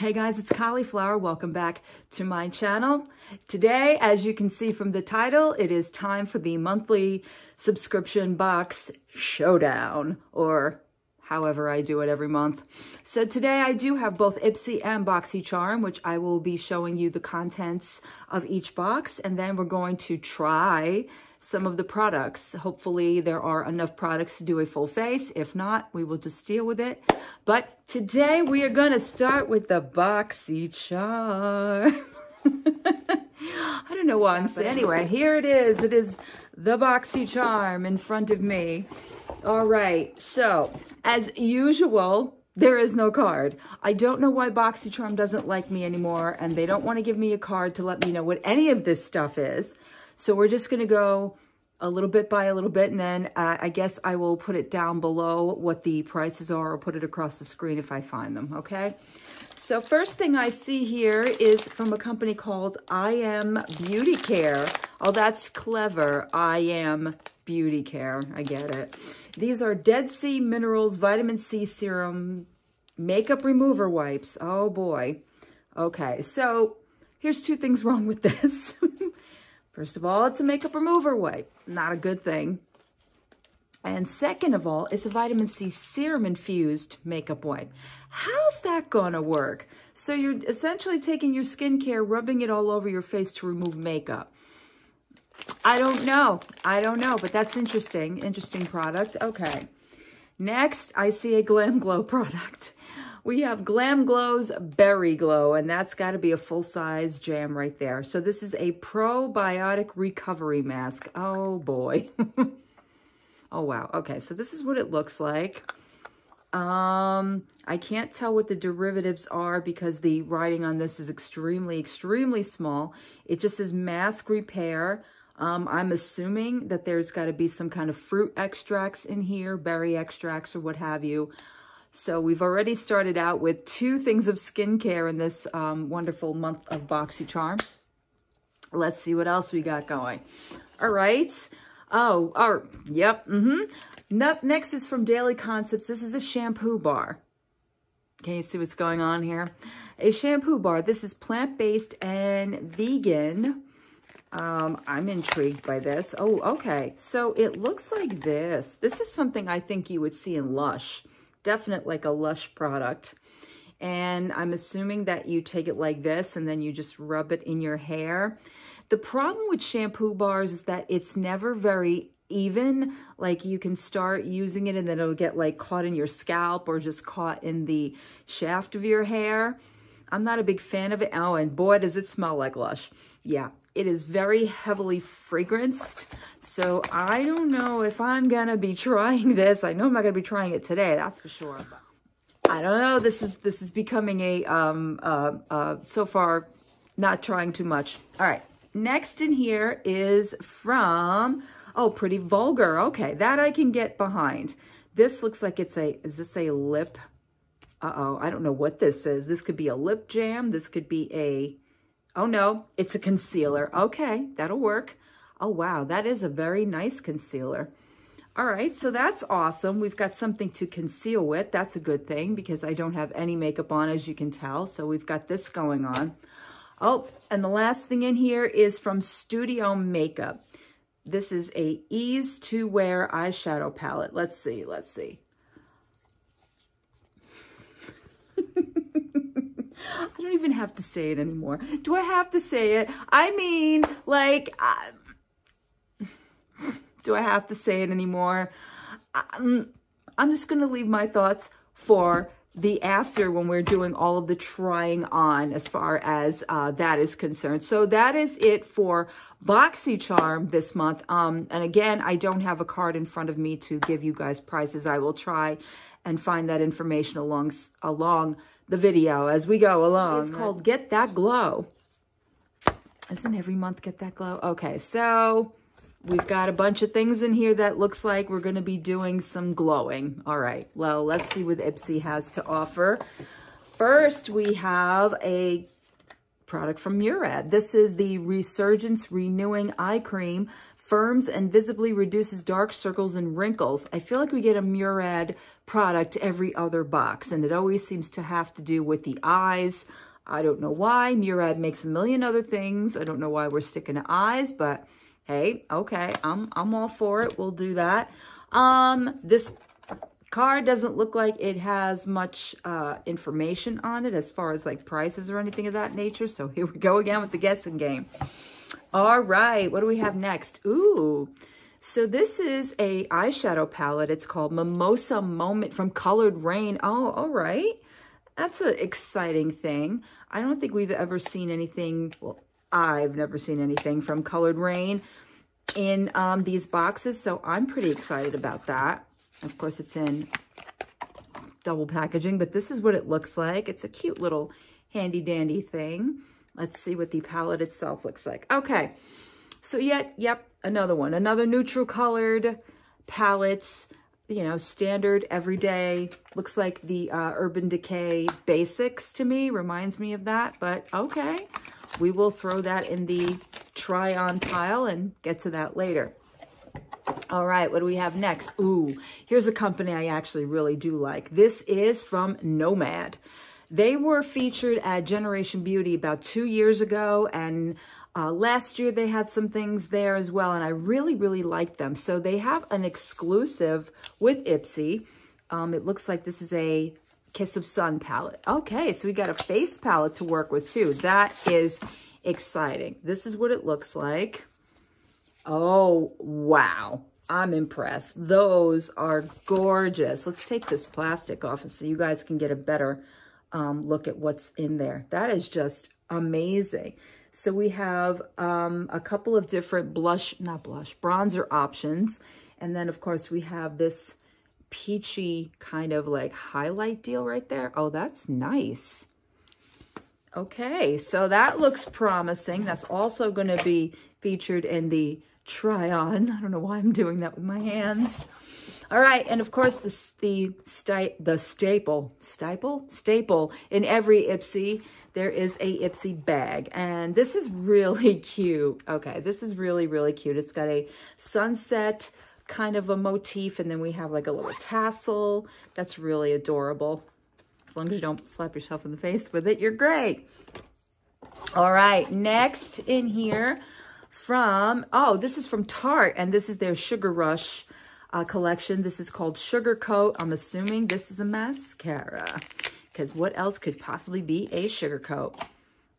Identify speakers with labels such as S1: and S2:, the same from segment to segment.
S1: Hey guys, it's Choly Flower. Welcome back to my channel. Today, as you can see from the title, it is time for the monthly subscription box showdown, or however I do it every month. So today I do have both Ipsy and BoxyCharm, which I will be showing you the contents of each box, and then we're going to try some of the products. Hopefully there are enough products to do a full face. If not, we will just deal with it. But today we are going to start with the BoxyCharm. I don't know why I'm saying. Anyway, here it is. It is the BoxyCharm in front of me. All right. So, as usual, there is no card. I don't know why BoxyCharm doesn't like me anymore, and they don't want to give me a card to let me know what any of this stuff is. So we're just going to go a little bit by a little bit, and then uh, I guess I will put it down below what the prices are or put it across the screen if I find them, okay? So first thing I see here is from a company called I Am Beauty Care. Oh, that's clever. I Am Beauty Care. I get it. These are Dead Sea Minerals Vitamin C Serum Makeup Remover Wipes. Oh, boy. Okay, so here's two things wrong with this. First of all, it's a makeup remover wipe. Not a good thing. And second of all, it's a vitamin C serum infused makeup wipe. How's that gonna work? So you're essentially taking your skincare, rubbing it all over your face to remove makeup. I don't know. I don't know, but that's interesting. Interesting product. Okay. Next, I see a Glam Glow product we have Glam Glow's Berry Glow, and that's got to be a full-size jam right there. So this is a probiotic recovery mask. Oh, boy. oh, wow. Okay, so this is what it looks like. Um, I can't tell what the derivatives are because the writing on this is extremely, extremely small. It just says mask repair. Um, I'm assuming that there's got to be some kind of fruit extracts in here, berry extracts or what have you. So we've already started out with two things of skincare in this um, wonderful month of BoxyCharm. Let's see what else we got going. All right. Oh, oh yep. Mm-hmm. Next is from Daily Concepts. This is a shampoo bar. Can you see what's going on here? A shampoo bar. This is plant-based and vegan. Um, I'm intrigued by this. Oh, okay. So it looks like this. This is something I think you would see in Lush definite like a Lush product. And I'm assuming that you take it like this and then you just rub it in your hair. The problem with shampoo bars is that it's never very even. Like you can start using it and then it'll get like caught in your scalp or just caught in the shaft of your hair. I'm not a big fan of it. Oh, and boy, does it smell like Lush. Yeah, it is very heavily fragranced. So I don't know if I'm going to be trying this. I know I'm not going to be trying it today, that's for sure. I don't know. This is this is becoming a, um, uh, uh, so far, not trying too much. All right. Next in here is from, oh, Pretty Vulgar. Okay, that I can get behind. This looks like it's a, is this a lip? Uh-oh, I don't know what this is. This could be a lip jam. This could be a Oh, no, it's a concealer. Okay, that'll work. Oh, wow, that is a very nice concealer. All right, so that's awesome. We've got something to conceal with. That's a good thing because I don't have any makeup on, as you can tell. So we've got this going on. Oh, and the last thing in here is from Studio Makeup. This is a ease to wear eyeshadow palette. Let's see, let's see. I don't even have to say it anymore. Do I have to say it? I mean, like, do I have to say it anymore? I'm, I'm just going to leave my thoughts for the after when we're doing all of the trying on as far as uh, that is concerned. So that is it for BoxyCharm this month. Um, and again, I don't have a card in front of me to give you guys prizes. I will try and find that information along, along the video as we go along. It's called Get That Glow. Isn't every month Get That Glow? Okay, so we've got a bunch of things in here that looks like we're going to be doing some glowing. All right, well, let's see what Ipsy has to offer. First, we have a product from Murad. This is the Resurgence Renewing Eye Cream. Firms and visibly reduces dark circles and wrinkles. I feel like we get a Murad product every other box. And it always seems to have to do with the eyes. I don't know why. Murad makes a million other things. I don't know why we're sticking to eyes, but hey, okay, I'm, I'm all for it. We'll do that. Um, this card doesn't look like it has much uh, information on it as far as like prices or anything of that nature. So here we go again with the guessing game. All right, what do we have next? Ooh, so this is a eyeshadow palette. It's called Mimosa Moment from Coloured Raine. Oh, all right. That's an exciting thing. I don't think we've ever seen anything, well, I've never seen anything from Coloured Raine in um, these boxes, so I'm pretty excited about that. Of course, it's in double packaging, but this is what it looks like. It's a cute little handy-dandy thing. Let's see what the palette itself looks like. Okay, so yet, yep, another one. Another neutral colored palettes, you know, standard, everyday. Looks like the uh, Urban Decay Basics to me. Reminds me of that, but okay. We will throw that in the try-on pile and get to that later. All right, what do we have next? Ooh, here's a company I actually really do like. This is from Nomad. They were featured at Generation Beauty about two years ago, and uh, last year they had some things there as well, and I really, really like them. So they have an exclusive with Ipsy. Um, it looks like this is a Kiss of Sun palette. Okay, so we got a face palette to work with too. That is exciting. This is what it looks like. Oh, wow. I'm impressed. Those are gorgeous. Let's take this plastic off and so you guys can get a better um, look at what's in there. That is just amazing. So we have um, a couple of different blush, not blush, bronzer options. And then, of course, we have this peachy kind of like highlight deal right there. Oh, that's nice. Okay, so that looks promising. That's also going to be featured in the try-on. I don't know why I'm doing that with my hands. All right, and of course, the, the, sti the staple, staple? Staple in every Ipsy, there is a Ipsy bag. And this is really cute. Okay, this is really, really cute. It's got a sunset kind of a motif, and then we have like a little tassel. That's really adorable. As long as you don't slap yourself in the face with it, you're great. All right, next in here from, oh, this is from Tarte, and this is their Sugar Rush uh, collection. This is called Sugar Coat. I'm assuming this is a mascara, because what else could possibly be a sugar coat?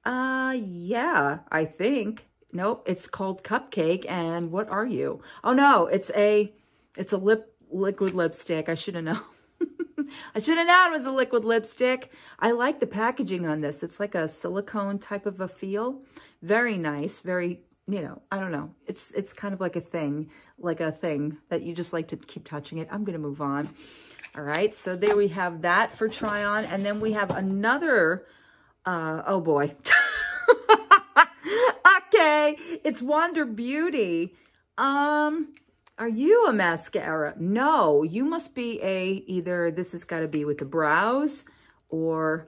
S1: Uh, yeah, I think. Nope, it's called Cupcake, and what are you? Oh, no, it's a, it's a lip liquid lipstick. I should have known. I should have known it was a liquid lipstick. I like the packaging on this. It's like a silicone type of a feel. Very nice, very, you know, I don't know. It's it's kind of like a thing, like a thing that you just like to keep touching it. I'm going to move on. All right, so there we have that for try on. And then we have another, uh, oh boy. okay, it's Wander Beauty. Um, are you a mascara? No, you must be a, either this has got to be with the brows or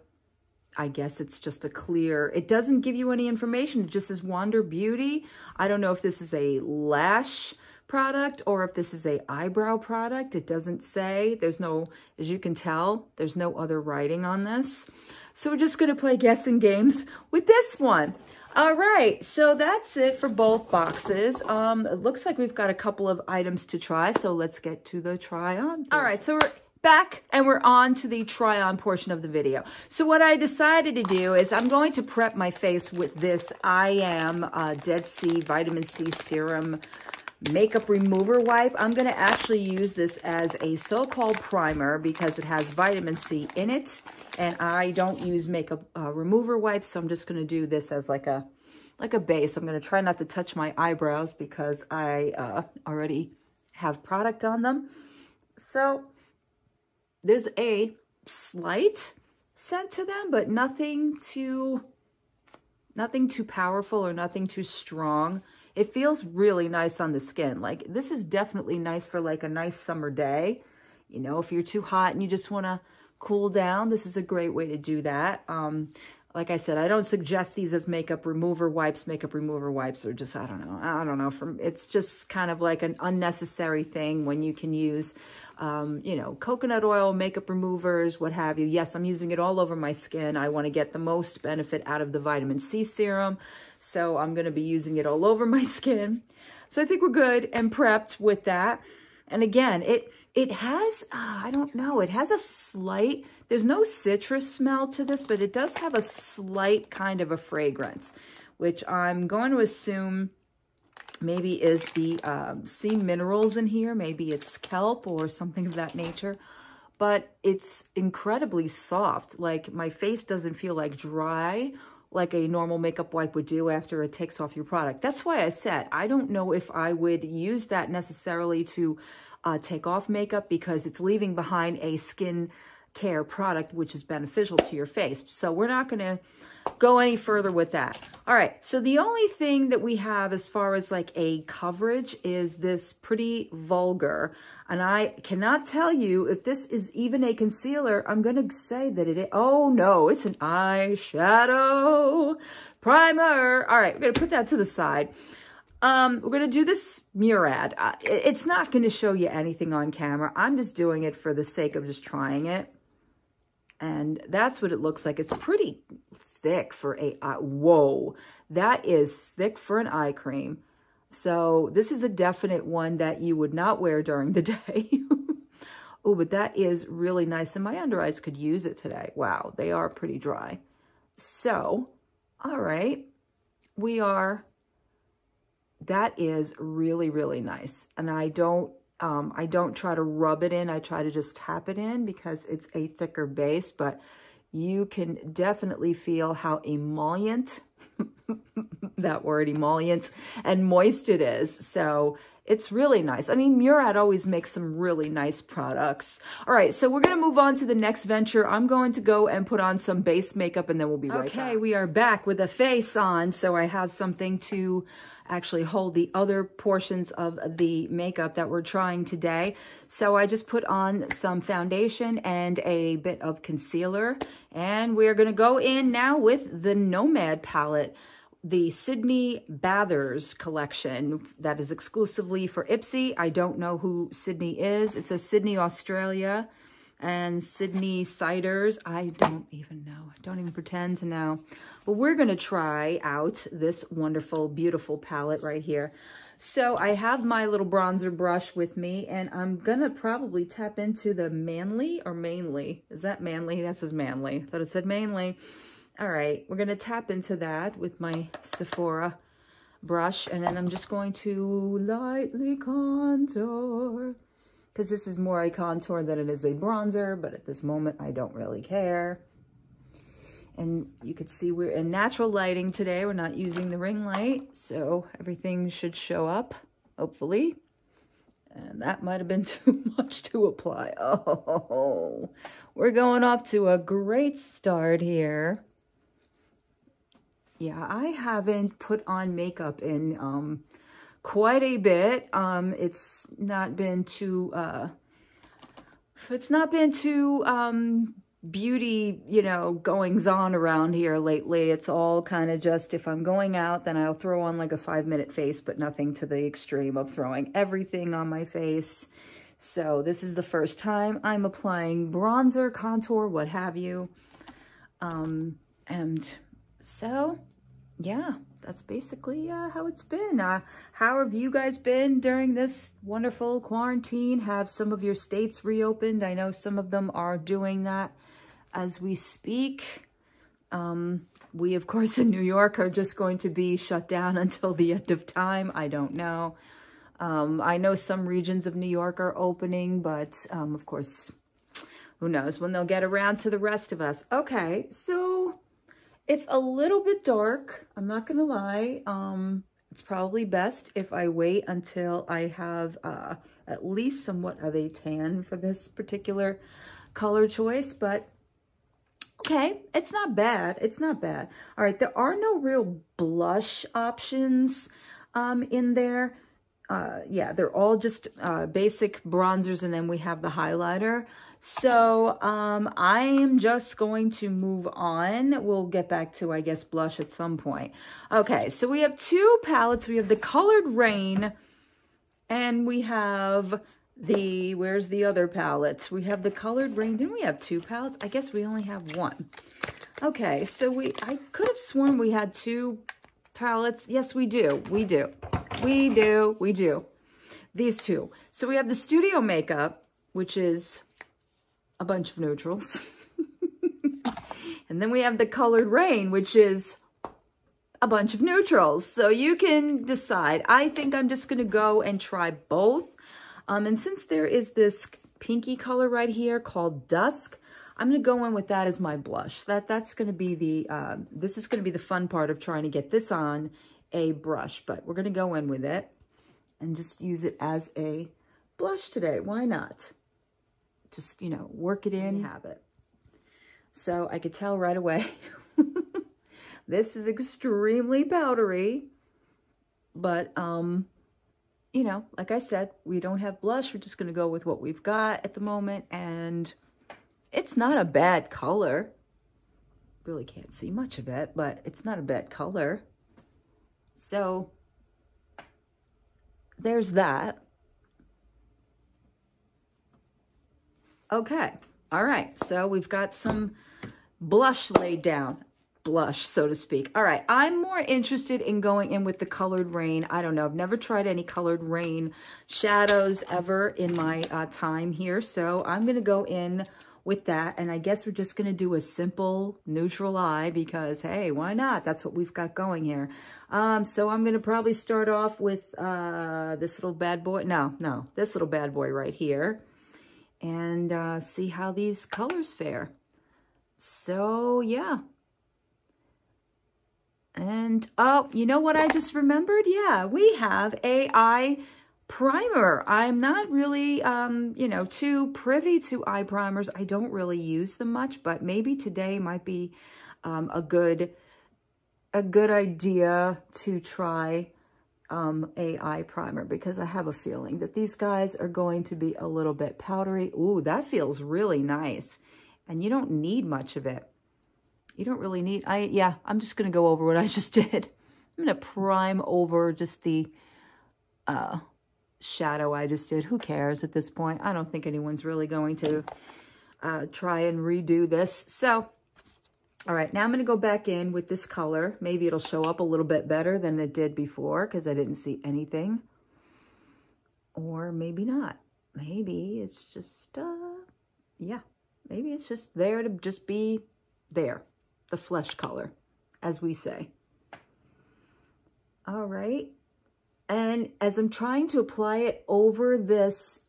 S1: I guess it's just a clear, it doesn't give you any information. It just says Wander Beauty. I don't know if this is a lash product or if this is a eyebrow product. It doesn't say. There's no, as you can tell, there's no other writing on this. So we're just going to play guessing games with this one. All right, so that's it for both boxes. Um, it looks like we've got a couple of items to try, so let's get to the try on. All right, so we're back and we're on to the try on portion of the video. So what I decided to do is I'm going to prep my face with this I Am uh, Dead Sea Vitamin C Serum Makeup Remover Wipe. I'm going to actually use this as a so-called primer because it has vitamin C in it and I don't use makeup uh, remover wipes, so I'm just going to do this as like a like a base. I'm going to try not to touch my eyebrows because I uh, already have product on them. So there's a slight scent to them, but nothing too, nothing too powerful or nothing too strong. It feels really nice on the skin. Like this is definitely nice for like a nice summer day. You know, if you're too hot and you just want to cool down, this is a great way to do that. Um, like I said, I don't suggest these as makeup remover wipes. Makeup remover wipes are just, I don't know, I don't know. From It's just kind of like an unnecessary thing when you can use, um, you know, coconut oil, makeup removers, what have you. Yes, I'm using it all over my skin. I want to get the most benefit out of the vitamin C serum. So I'm going to be using it all over my skin. So I think we're good and prepped with that. And again, it it has, uh, I don't know, it has a slight, there's no citrus smell to this, but it does have a slight kind of a fragrance, which I'm going to assume maybe is the um, sea minerals in here. Maybe it's kelp or something of that nature. But it's incredibly soft. Like my face doesn't feel like dry like a normal makeup wipe would do after it takes off your product. That's why I said I don't know if I would use that necessarily to uh, take off makeup because it's leaving behind a skin care product which is beneficial to your face. So we're not going to go any further with that. All right, so the only thing that we have as far as like a coverage is this pretty vulgar. And I cannot tell you if this is even a concealer. I'm going to say that it is. Oh, no, it's an eyeshadow primer. All right, we're going to put that to the side. Um, we're going to do this Murad. Uh, it's not going to show you anything on camera. I'm just doing it for the sake of just trying it. And that's what it looks like. It's pretty thick for a, whoa, that is thick for an eye cream. So this is a definite one that you would not wear during the day. oh, but that is really nice. And my under eyes could use it today. Wow, they are pretty dry. So, all right, we are that is really, really nice. And I don't, um, I don't try to rub it in. I try to just tap it in because it's a thicker base, but you can definitely feel how emollient, that word emollient, and moist it is. So it's really nice. I mean, Murad always makes some really nice products. All right, so we're going to move on to the next venture. I'm going to go and put on some base makeup and then we'll be right okay, back. Okay, we are back with a face on, so I have something to actually hold the other portions of the makeup that we're trying today. So I just put on some foundation and a bit of concealer. And we're going to go in now with the Nomad palette the Sydney Bathers collection that is exclusively for Ipsy. I don't know who Sydney is. It says Sydney, Australia and Sydney ciders. I don't even know. I don't even pretend to know. But we're going to try out this wonderful, beautiful palette right here. So I have my little bronzer brush with me, and I'm going to probably tap into the Manly or Mainly. Is that Manly? That says Manly. I thought it said Mainly. All right, we're going to tap into that with my Sephora brush, and then I'm just going to lightly contour because this is more a contour than it is a bronzer, but at this moment, I don't really care. And you can see we're in natural lighting today. We're not using the ring light, so everything should show up, hopefully. And that might have been too much to apply. Oh, we're going off to a great start here. Yeah, I haven't put on makeup in um, quite a bit. Um, it's not been too, uh, it's not been too, um, beauty, you know, goings on around here lately. It's all kind of just, if I'm going out, then I'll throw on like a five minute face, but nothing to the extreme of throwing everything on my face. So this is the first time I'm applying bronzer, contour, what have you. Um, and so, yeah, that's basically uh, how it's been. Uh, how have you guys been during this wonderful quarantine? Have some of your states reopened? I know some of them are doing that as we speak. Um, we, of course, in New York are just going to be shut down until the end of time. I don't know. Um, I know some regions of New York are opening, but um, of course, who knows when they'll get around to the rest of us. Okay, so it's a little bit dark. I'm not to lie. Um, it's probably best if I wait until I have uh, at least somewhat of a tan for this particular color choice, but okay, it's not bad. It's not bad. All right, there are no real blush options um, in there. Uh, yeah, they're all just uh, basic bronzers, and then we have the highlighter. So um, I am just going to move on. We'll get back to, I guess, blush at some point. Okay, so we have two palettes. We have the Coloured Raine and we have the, where's the other palettes? We have the Coloured Raine. Didn't we have two palettes? I guess we only have one. Okay, so we, I could have sworn we had two palettes. Yes, we do. We do. We do. We do. These two. So we have the Studio Makeup, which is a bunch of neutrals. and then we have the Coloured Raine, which is a bunch of neutrals. So you can decide. I think I'm just going to go and try both. Um, and since there is this pinky color right here called Dusk, I'm going to go in with that as my blush. That That's going to be the, uh, this is going to be the fun part of trying to get this on a brush. But we're going to go in with it and just use it as a blush today. Why not? Just, you know, work it in, have it. So I could tell right away, this is extremely powdery, but, um, you know, like I said, we don't have blush. We're just going to go with what we've got at the moment. And it's not a bad color. Really can't see much of it, but it's not a bad color. So there's that. Okay. All right. So we've got some blush laid down. Blush, so to speak. All right. I'm more interested in going in with the Coloured Raine. I don't know. I've never tried any Coloured Raine shadows ever in my uh, time here. So I'm going to go in with that. And I guess we're just going to do a simple neutral eye because, hey, why not? That's what we've got going here. Um, so I'm going to probably start off with uh, this little bad boy. No, no, this little bad boy right here. And uh, see how these colors fare. So, yeah. And, oh, you know what I just remembered? Yeah, we have AI primer. I'm not really, um, you know, too privy to eye primers. I don't really use them much, but maybe today might be um, a good a good idea to try um, a eye primer because I have a feeling that these guys are going to be a little bit powdery. Ooh, that feels really nice. And you don't need much of it. You don't really need, I yeah, I'm just going to go over what I just did. I'm going to prime over just the uh, shadow I just did. Who cares at this point? I don't think anyone's really going to uh, try and redo this. So all right, now I'm going to go back in with this color. Maybe it'll show up a little bit better than it did before because I didn't see anything. Or maybe not. Maybe it's just, uh, yeah, maybe it's just there to just be there, the flesh color, as we say. All right. And as I'm trying to apply it over this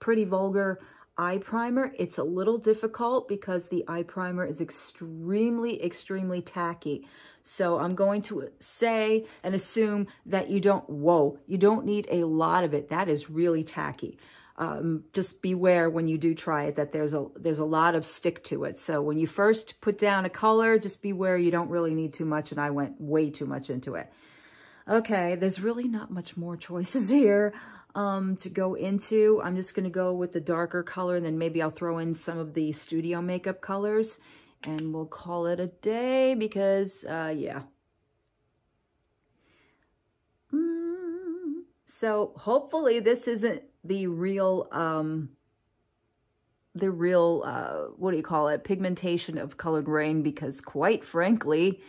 S1: pretty vulgar eye primer, it's a little difficult because the eye primer is extremely, extremely tacky. So I'm going to say and assume that you don't, whoa, you don't need a lot of it. That is really tacky. Um, just beware when you do try it that there's a there's a lot of stick to it. So when you first put down a color, just beware you don't really need too much, and I went way too much into it. Okay, there's really not much more choices here um, to go into. I'm just going to go with the darker color, and then maybe I'll throw in some of the studio makeup colors, and we'll call it a day because, uh, yeah. Mm. So hopefully this isn't the real, um, the real, uh, what do you call it, pigmentation of Coloured Raine, because quite frankly,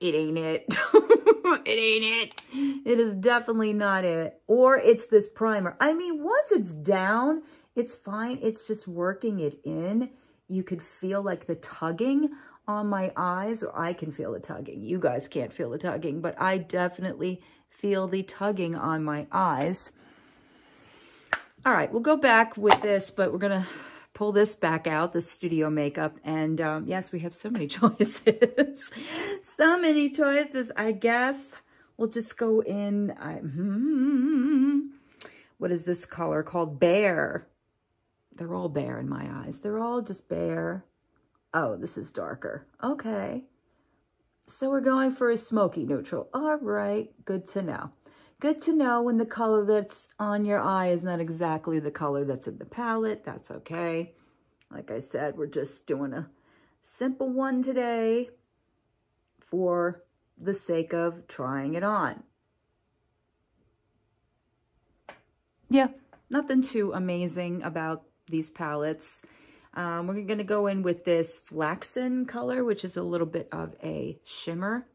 S1: it ain't it. it ain't it. It is definitely not it. Or it's this primer. I mean, once it's down, it's fine. It's just working it in. You could feel like the tugging on my eyes, or I can feel the tugging. You guys can't feel the tugging, but I definitely feel the tugging on my eyes. All right, we'll go back with this, but we're going to pull this back out, the studio makeup. And um, yes, we have so many choices. so many choices. I guess we'll just go in. I, hmm, what is this color called? Bear. They're all bare in my eyes. They're all just bare. Oh, this is darker. Okay. So we're going for a smoky neutral. All right, good to know. Good to know when the color that's on your eye is not exactly the color that's in the palette. That's okay. Like I said, we're just doing a simple one today for the sake of trying it on. Yeah, nothing too amazing about these palettes. Um, we're going to go in with this flaxen color, which is a little bit of a shimmer.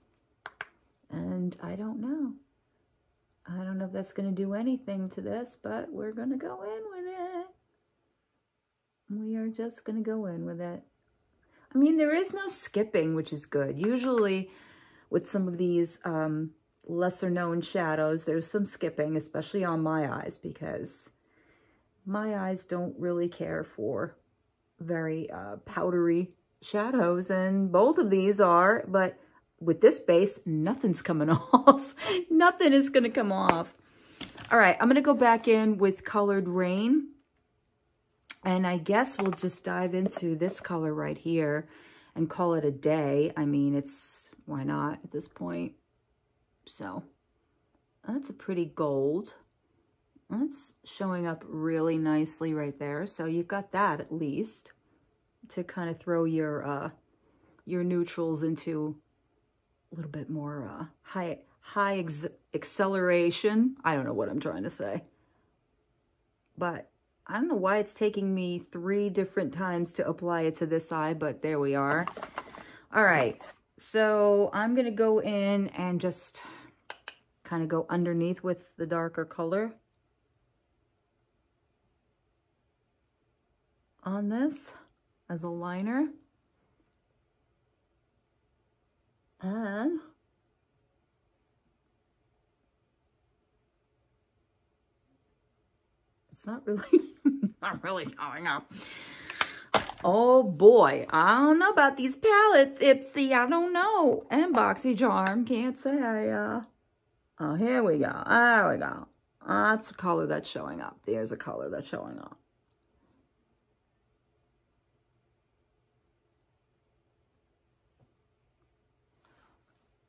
S1: And I don't know. I don't know if that's going to do anything to this, but we're going to go in with it. We are just going to go in with it. I mean, there is no skipping, which is good. Usually with some of these um, lesser known shadows, there's some skipping, especially on my eyes, because my eyes don't really care for very uh, powdery shadows. And both of these are, but with this base, nothing's coming off. Nothing is going to come off. All right, I'm going to go back in with Coloured Raine. And I guess we'll just dive into this color right here and call it a day. I mean, it's, why not at this point? So, that's a pretty gold. That's showing up really nicely right there. So you've got that at least to kind of throw your uh, your neutrals into a little bit more uh, high high acceleration. I don't know what I'm trying to say. But I don't know why it's taking me three different times to apply it to this side, but there we are. All right, so I'm going to go in and just kind of go underneath with the darker color. on this as a liner. And it's not really, not really showing up. Oh boy, I don't know about these palettes, Ipsy, I don't know. And BoxyCharm, can't say uh, oh, here we go, there we go. That's a color that's showing up. There's a color that's showing up.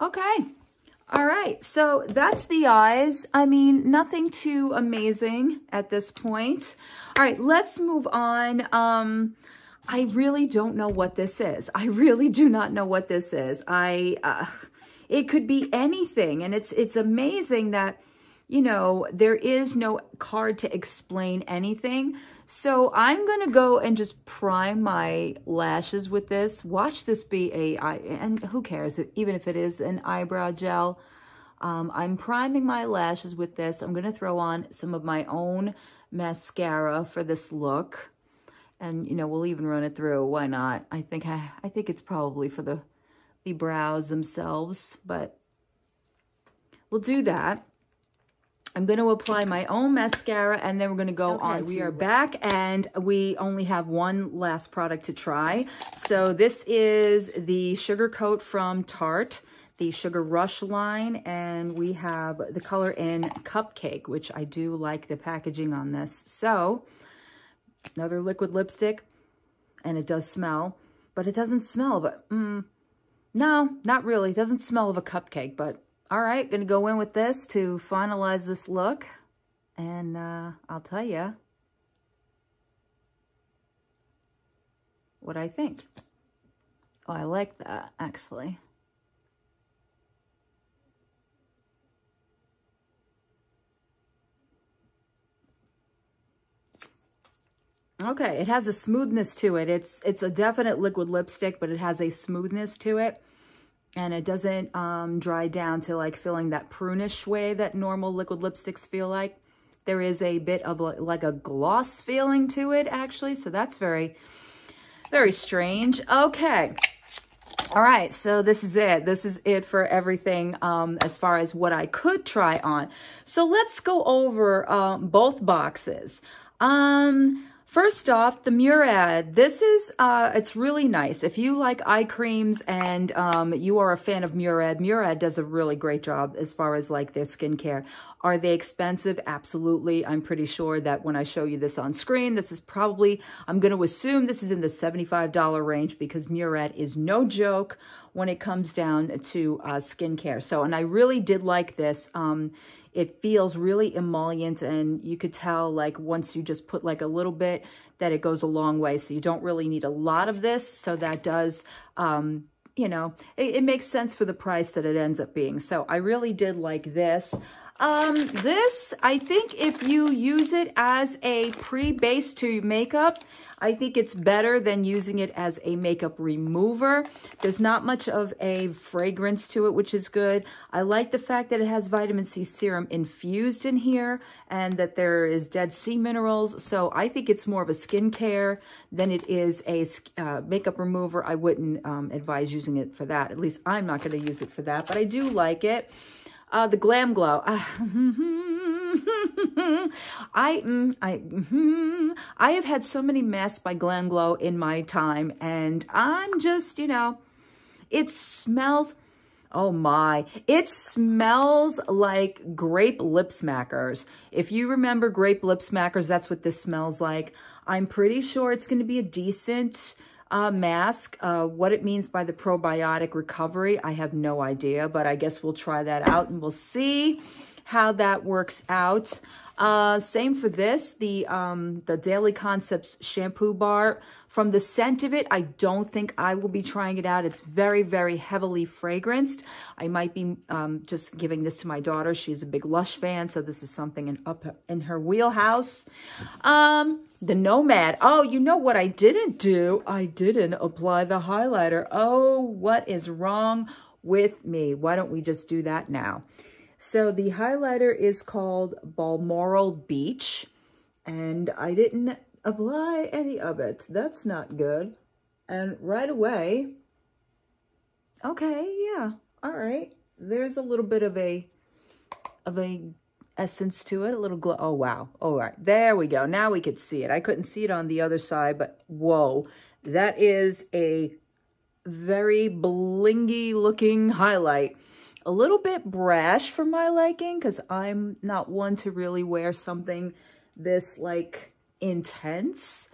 S1: Okay. All right. So that's the eyes. I mean, nothing too amazing at this point. All right, let's move on. Um, I really don't know what this is. I really do not know what this is. I, uh, it could be anything. And it's, it's amazing that, you know, there is no card to explain anything. So I'm going to go and just prime my lashes with this. Watch this be a, and who cares, even if it is an eyebrow gel. Um, I'm priming my lashes with this. I'm going to throw on some of my own mascara for this look. And, you know, we'll even run it through. Why not? I think I, I think it's probably for the, the brows themselves, but we'll do that. I'm going to apply my own mascara and then we're going to go okay, on. We are back and we only have one last product to try. So this is the Sugar Coat from Tarte, the Sugar Rush line. And we have the color in Cupcake, which I do like the packaging on this. So another liquid lipstick and it does smell, but it doesn't smell, but mm, no, not really. It doesn't smell of a cupcake, but all right, going to go in with this to finalize this look. And uh, I'll tell you what I think. Oh, I like that, actually. Okay, it has a smoothness to it. It's it's a definite liquid lipstick, but it has a smoothness to it and it doesn't um, dry down to like feeling that prunish way that normal liquid lipsticks feel like. There is a bit of like a gloss feeling to it actually, so that's very, very strange. Okay. All right, so this is it. This is it for everything um, as far as what I could try on. So let's go over um, both boxes. Um, First off, the Murad. This is, uh, it's really nice. If you like eye creams and um, you are a fan of Murad, Murad does a really great job as far as like their skincare. Are they expensive? Absolutely. I'm pretty sure that when I show you this on screen, this is probably, I'm going to assume this is in the $75 range because Murad is no joke when it comes down to uh, skincare. So, and I really did like this. Um, It feels really emollient and you could tell like once you just put like a little bit that it goes a long way. So you don't really need a lot of this. So that does, um, you know, it, it makes sense for the price that it ends up being. So I really did like this. Um, this, I think if you use it as a pre-base to makeup, I think it's better than using it as a makeup remover. There's not much of a fragrance to it, which is good. I like the fact that it has vitamin C serum infused in here and that there is dead sea minerals. So I think it's more of a skincare than it is a uh, makeup remover. I wouldn't um, advise using it for that. At least I'm not going to use it for that, but I do like it. Uh, the Glam Glow. I, mm, I, mm, I have had so many masks by Glam Glow in my time, and I'm just, you know, it smells, oh my, it smells like grape lip smackers. If you remember grape lip smackers, that's what this smells like. I'm pretty sure it's going to be a decent uh, mask. Uh, what it means by the probiotic recovery, I have no idea, but I guess we'll try that out and we'll see how that works out. Uh, same for this, the, um, the Daily Concepts shampoo bar. From the scent of it, I don't think I will be trying it out. It's very, very heavily fragranced. I might be um, just giving this to my daughter. She's a big Lush fan, so this is something in, up in her wheelhouse. Um, the Nomad. Oh, you know what I didn't do? I didn't apply the highlighter. Oh, what is wrong with me? Why don't we just do that now? So the highlighter is called Balmoral Beach, and I didn't apply any of it. That's not good. And right away, okay, yeah, all right. There's a little bit of a, of a essence to it, a little glow. Oh, wow. All right, there we go. Now we could see it. I couldn't see it on the other side, but whoa, that is a very blingy looking highlight a little bit brash for my liking because I'm not one to really wear something this like intense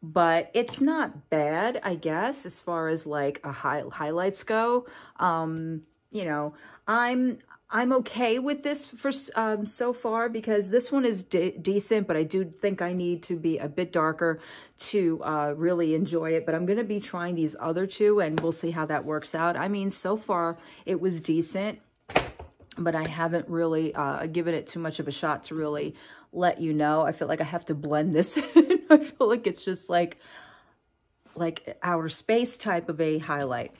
S1: but it's not bad I guess as far as like a high highlights go. Um you know I'm I'm okay with this for um, so far because this one is de decent, but I do think I need to be a bit darker to uh, really enjoy it. But I'm going to be trying these other two and we'll see how that works out. I mean, so far it was decent, but I haven't really uh, given it too much of a shot to really let you know. I feel like I have to blend this in. I feel like it's just like, like outer space type of a highlight.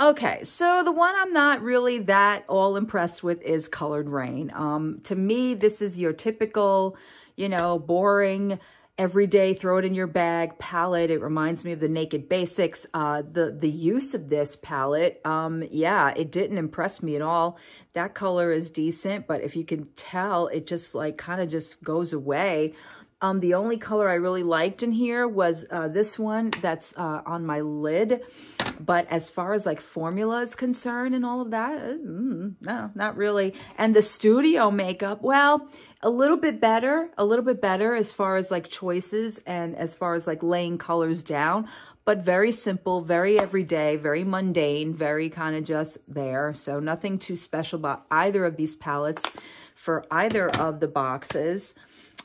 S1: Okay, so the one I'm not really that all impressed with is Coloured Raine. Um, to me, this is your typical, you know, boring, everyday, throw it in your bag palette. It reminds me of the Naked Basics. Uh, the, the use of this palette, um, yeah, it didn't impress me at all. That color is decent, but if you can tell, it just like kind of just goes away. Um, the only color I really liked in here was uh, this one that's uh, on my lid. But as far as like formula is concerned and all of that, uh, mm, no, not really. And the studio makeup, well, a little bit better, a little bit better as far as like choices and as far as like laying colors down but very simple, very everyday, very mundane, very kind of just there. So nothing too special about either of these palettes for either of the boxes.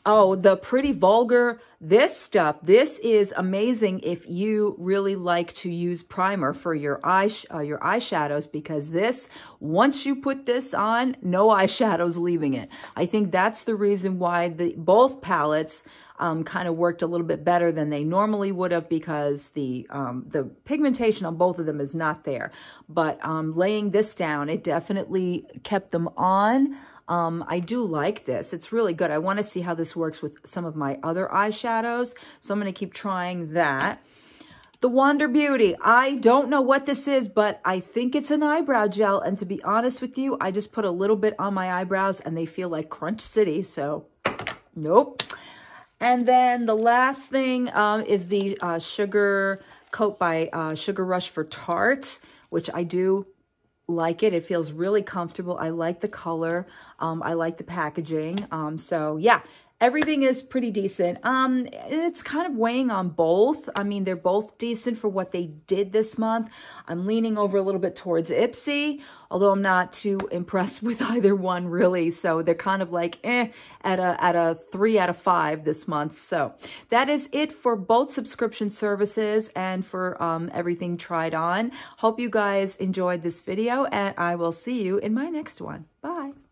S1: Oh, the pretty vulgar, this stuff, this is amazing if you really like to use primer for your eye uh, your eyeshadows because this, once you put this on, no eyeshadows leaving it. I think that's the reason why the both palettes um, kind of worked a little bit better than they normally would have because the um, the pigmentation on both of them is not there. But um, laying this down, it definitely kept them on. Um, I do like this. It's really good. I want to see how this works with some of my other eyeshadows. So I'm going to keep trying that. The Wander Beauty. I don't know what this is, but I think it's an eyebrow gel. And to be honest with you, I just put a little bit on my eyebrows and they feel like Crunch City. So, nope. And then the last thing um, is the uh, Sugar Coat by uh, Sugar Rush for Tarte, which I do like it. It feels really comfortable. I like the color. Um, I like the packaging. Um, so yeah, everything is pretty decent. Um, it's kind of weighing on both. I mean, they're both decent for what they did this month. I'm leaning over a little bit towards Ipsy, although I'm not too impressed with either one really. So they're kind of like eh at a at a three out of five this month. So that is it for both subscription services and for um, everything tried on. Hope you guys enjoyed this video and I will see you in my next one. Bye.